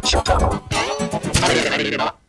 プラスティッれャ。